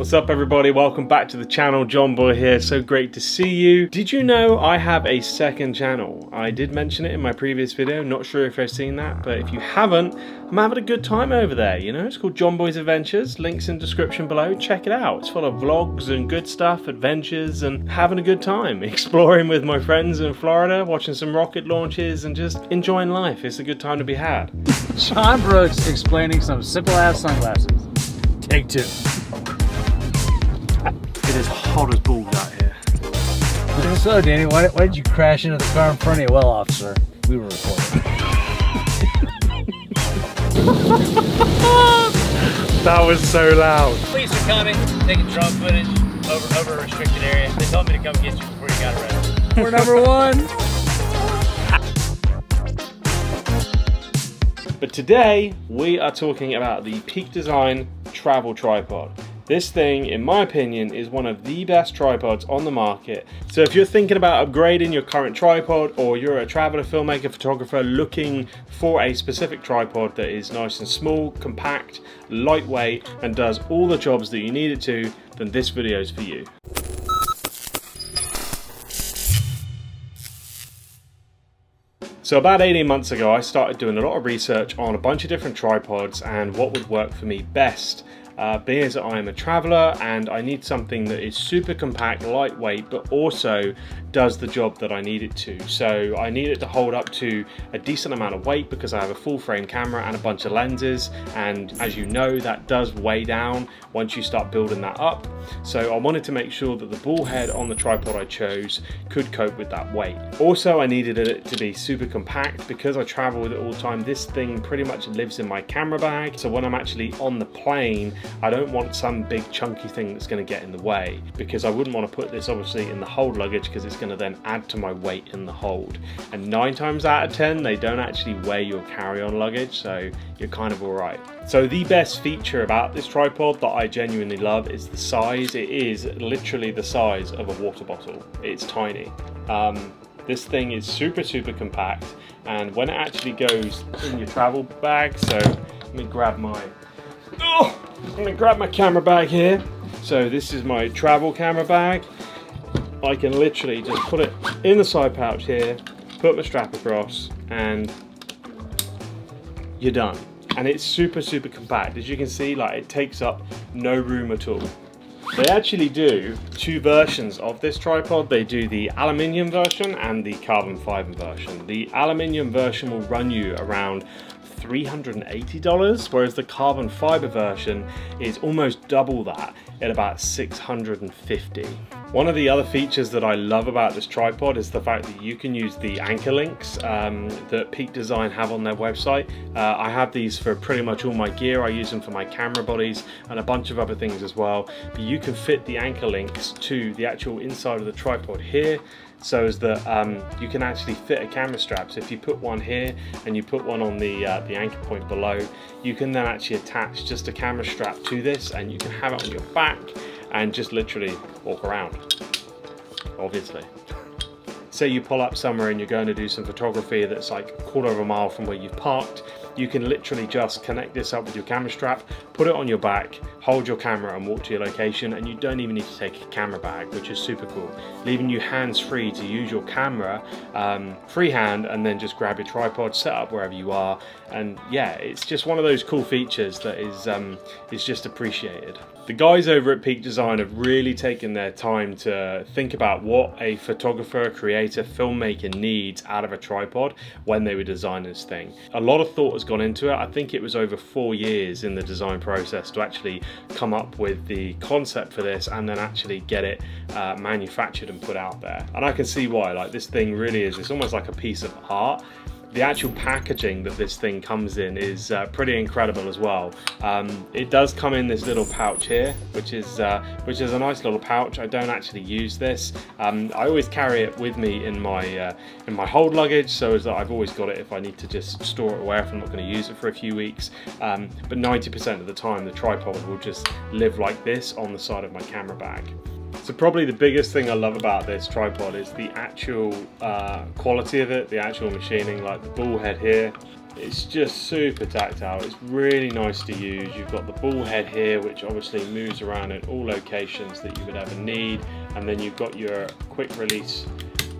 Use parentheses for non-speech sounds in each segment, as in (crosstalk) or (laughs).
What's up everybody, welcome back to the channel, Jon Boy here, so great to see you. Did you know I have a second channel? I did mention it in my previous video, not sure if you've seen that, but if you haven't, I'm having a good time over there, you know? It's called Jon Boy's Adventures, links in description below, check it out. It's full of vlogs and good stuff, adventures, and having a good time. (laughs) Exploring with my friends in Florida, watching some rocket launches, and just enjoying life. It's a good time to be had. Sean Brooks explaining some simple ass sunglasses. Take two. It is hot as balls out here. So, Danny, why, why did you crash into the car in front of you? Well, officer, we were recording. That was so loud. Police are coming, taking drone footage over over a restricted area. They told me to come get you before you got arrested. We're number one. But today we are talking about the Peak Design Travel Tripod. This thing, in my opinion, is one of the best tripods on the market. So if you're thinking about upgrading your current tripod or you're a traveler, filmmaker, photographer looking for a specific tripod that is nice and small, compact, lightweight, and does all the jobs that you need it to, then this video is for you. So about 18 months ago, I started doing a lot of research on a bunch of different tripods and what would work for me best uh, being I am a traveler and I need something that is super compact, lightweight, but also does the job that I need it to. So I need it to hold up to a decent amount of weight because I have a full frame camera and a bunch of lenses. And as you know, that does weigh down once you start building that up. So I wanted to make sure that the ball head on the tripod I chose could cope with that weight. Also, I needed it to be super compact because I travel with it all the time. This thing pretty much lives in my camera bag. So when I'm actually on the plane, I don't want some big chunky thing that's gonna get in the way because I wouldn't want to put this obviously in the hold luggage because it's gonna then add to my weight in the hold. And nine times out of 10, they don't actually weigh your carry-on luggage, so you're kind of all right. So the best feature about this tripod that I genuinely love is the size. It is literally the size of a water bottle. It's tiny. Um, this thing is super, super compact. And when it actually goes in your travel bag, so let me grab my, oh, I'm gonna grab my camera bag here. So this is my travel camera bag. I can literally just put it in the side pouch here, put my strap across, and you're done. And it's super, super compact. As you can see, like it takes up no room at all. They actually do two versions of this tripod. They do the aluminium version and the carbon fiber version. The aluminium version will run you around $380, whereas the carbon fiber version is almost double that at about 650. One of the other features that I love about this tripod is the fact that you can use the anchor links um, that Peak Design have on their website. Uh, I have these for pretty much all my gear. I use them for my camera bodies and a bunch of other things as well. But you can fit the anchor links to the actual inside of the tripod here so as that um, you can actually fit a camera strap. So if you put one here and you put one on the, uh, the anchor point below, you can then actually attach just a camera strap to this and you can have it on your back and just literally walk around, obviously. Say you pull up somewhere and you're going to do some photography that's like a quarter of a mile from where you've parked, you can literally just connect this up with your camera strap, put it on your back, hold your camera and walk to your location and you don't even need to take a camera bag, which is super cool. Leaving you hands-free to use your camera um, freehand and then just grab your tripod, set up wherever you are. And yeah, it's just one of those cool features that is, um, is just appreciated. The guys over at Peak Design have really taken their time to think about what a photographer, creator, filmmaker needs out of a tripod when they were designing this thing. A lot of thought has gone into it. I think it was over four years in the design process to actually come up with the concept for this and then actually get it uh, manufactured and put out there. And I can see why, like this thing really is, it's almost like a piece of art the actual packaging that this thing comes in is uh, pretty incredible as well. Um, it does come in this little pouch here, which is uh, which is a nice little pouch. I don't actually use this. Um, I always carry it with me in my uh, in my hold luggage, so as that I've always got it if I need to just store it away if I'm not going to use it for a few weeks. Um, but 90% of the time, the tripod will just live like this on the side of my camera bag. So probably the biggest thing I love about this tripod is the actual uh, quality of it, the actual machining, like the ball head here. It's just super tactile. It's really nice to use. You've got the ball head here, which obviously moves around in all locations that you would ever need. And then you've got your quick release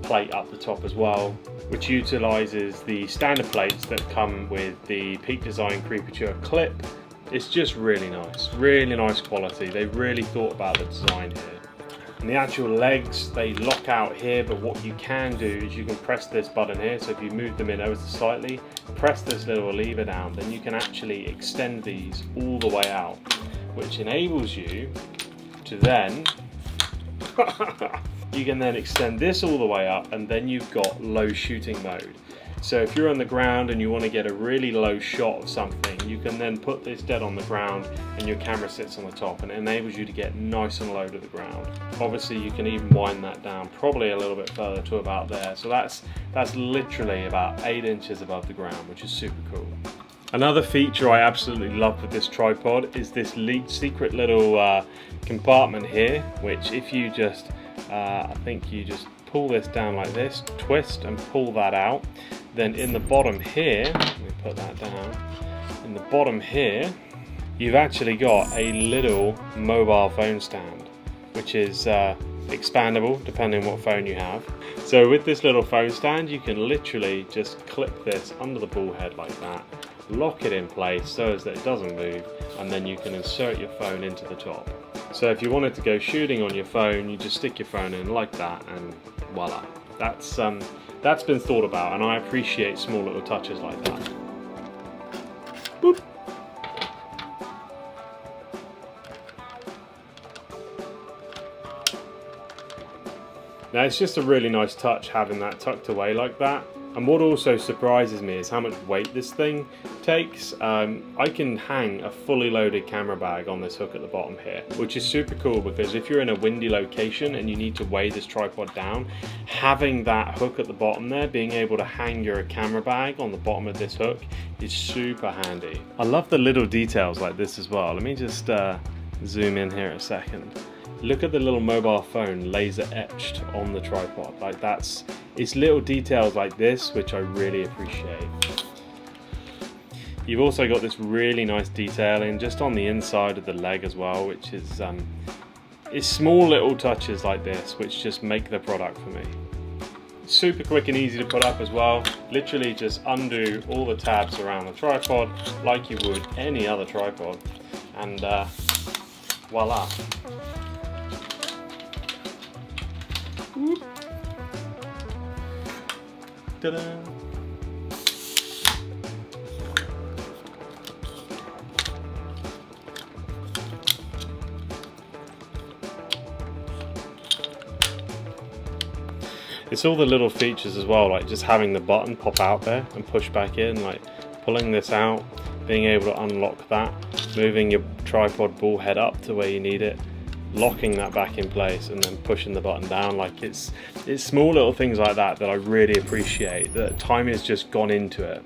plate up the top as well, which utilizes the standard plates that come with the Peak Design Capture clip. It's just really nice, really nice quality. They've really thought about the design here. And the actual legs, they lock out here, but what you can do is you can press this button here. So if you move them in ever so slightly, press this little lever down, then you can actually extend these all the way out, which enables you to then, (laughs) you can then extend this all the way up and then you've got low shooting mode. So if you're on the ground and you want to get a really low shot of something, you can then put this dead on the ground and your camera sits on the top and it enables you to get nice and low to the ground. Obviously you can even wind that down probably a little bit further to about there. So that's, that's literally about eight inches above the ground, which is super cool. Another feature I absolutely love with this tripod is this secret little uh, compartment here, which if you just, uh, I think you just pull this down like this, twist and pull that out. Then in the bottom here, let me put that down, in the bottom here, you've actually got a little mobile phone stand, which is uh, expandable depending on what phone you have. So with this little phone stand, you can literally just clip this under the ball head like that, lock it in place so as that it doesn't move, and then you can insert your phone into the top. So if you wanted to go shooting on your phone, you just stick your phone in like that and voila. That's, um, that's been thought about and I appreciate small little touches like that. Boop. Now it's just a really nice touch having that tucked away like that. And what also surprises me is how much weight this thing takes. Um, I can hang a fully loaded camera bag on this hook at the bottom here, which is super cool because if you're in a windy location and you need to weigh this tripod down, having that hook at the bottom there, being able to hang your camera bag on the bottom of this hook is super handy. I love the little details like this as well. Let me just uh, zoom in here a second look at the little mobile phone laser etched on the tripod. Like that's it's little details like this which I really appreciate. You've also got this really nice detailing just on the inside of the leg as well which is um, it's small little touches like this which just make the product for me. Super quick and easy to put up as well. Literally just undo all the tabs around the tripod like you would any other tripod. And uh, voila Ta-da! It's all the little features as well, like just having the button pop out there and push back in, like pulling this out, being able to unlock that, moving your tripod ball head up to where you need it, locking that back in place and then pushing the button down. Like it's it's small little things like that that I really appreciate that time has just gone into it.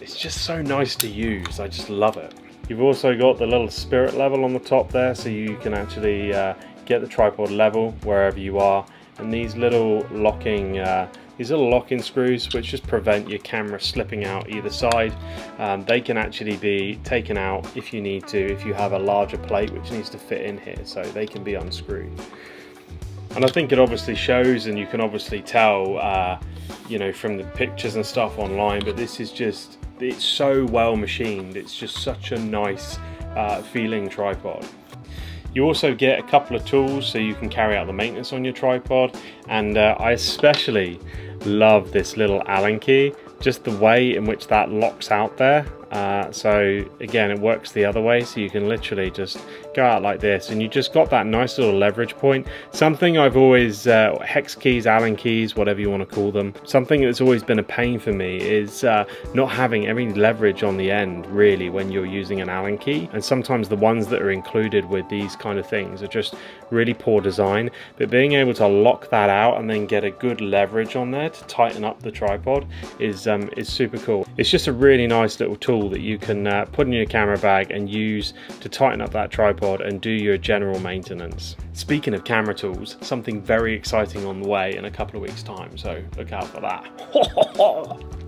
It's just so nice to use. I just love it. You've also got the little spirit level on the top there so you can actually uh, get the tripod level wherever you are. And these little locking uh, these little lock-in screws which just prevent your camera slipping out either side. Um, they can actually be taken out if you need to, if you have a larger plate which needs to fit in here, so they can be unscrewed. And I think it obviously shows and you can obviously tell, uh, you know, from the pictures and stuff online, but this is just, it's so well machined. It's just such a nice uh, feeling tripod. You also get a couple of tools so you can carry out the maintenance on your tripod. And uh, I especially love this little Allen key just the way in which that locks out there uh, so again, it works the other way, so you can literally just go out like this, and you just got that nice little leverage point. Something I've always, uh, hex keys, Allen keys, whatever you want to call them, something that's always been a pain for me is uh, not having any leverage on the end, really, when you're using an Allen key. And sometimes the ones that are included with these kind of things are just really poor design, but being able to lock that out and then get a good leverage on there to tighten up the tripod is, um, is super cool. It's just a really nice little tool tool that you can uh, put in your camera bag and use to tighten up that tripod and do your general maintenance. Speaking of camera tools, something very exciting on the way in a couple of weeks time, so look out for that. (laughs)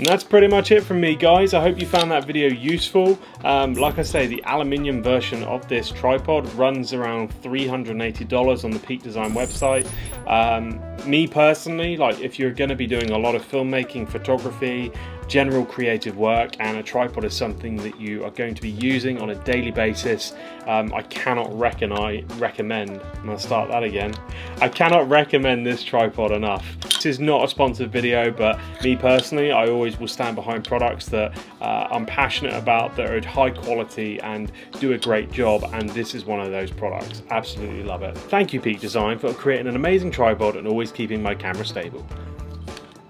And that's pretty much it from me guys. I hope you found that video useful. Um, like I say, the aluminium version of this tripod runs around $380 on the Peak Design website. Um, me personally, like if you're going to be doing a lot of filmmaking, photography, general creative work and a tripod is something that you are going to be using on a daily basis, um, I cannot recommend, I'm going to start that again, I cannot recommend this tripod enough. This is not a sponsored video, but me personally, I always will stand behind products that uh, I'm passionate about, that are high quality and do a great job, and this is one of those products. Absolutely love it. Thank you Peak Design for creating an amazing tripod and always keeping my camera stable.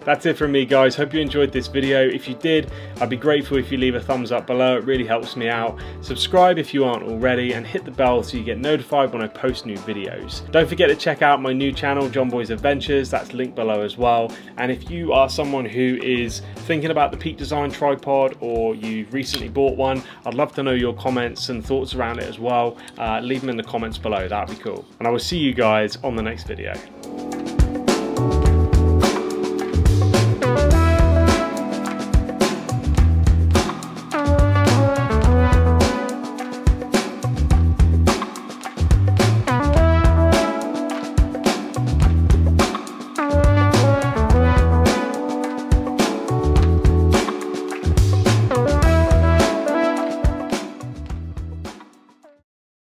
That's it from me guys, hope you enjoyed this video. If you did, I'd be grateful if you leave a thumbs up below, it really helps me out. Subscribe if you aren't already and hit the bell so you get notified when I post new videos. Don't forget to check out my new channel, Jon Boy's Adventures, that's linked below as well. And if you are someone who is thinking about the Peak Design tripod or you've recently bought one, I'd love to know your comments and thoughts around it as well. Uh, leave them in the comments below, that'd be cool. And I will see you guys on the next video.